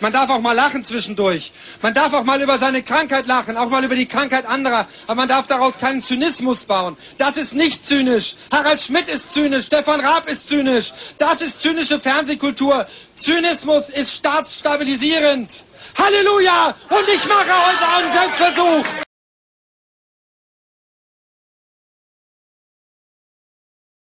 Man darf auch mal lachen zwischendurch. Man darf auch mal über seine Krankheit lachen, auch mal über die Krankheit anderer. Aber man darf daraus keinen Zynismus bauen. Das ist nicht zynisch. Harald Schmidt ist zynisch. Stefan Raab ist zynisch. Das ist zynische Fernsehkultur. Zynismus ist staatsstabilisierend. Halleluja! Und ich mache heute einen Selbstversuch.